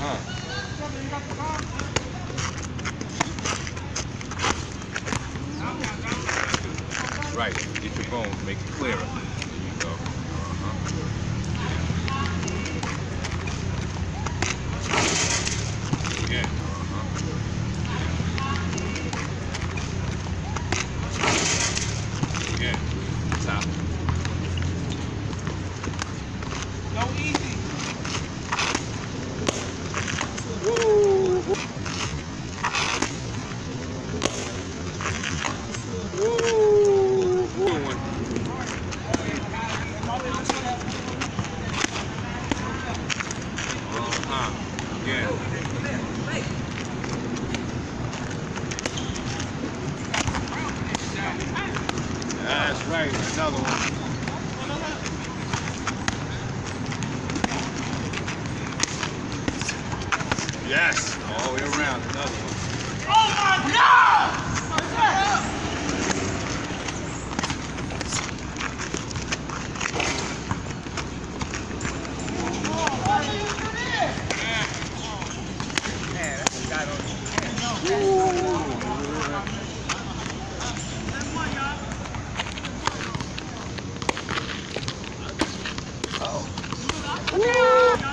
Huh. Right, get your bones, make it clearer. Uh-huh. Uh-huh. top. again. That's right, another one. Yes, all the way around, another one. Oh my God! Oh.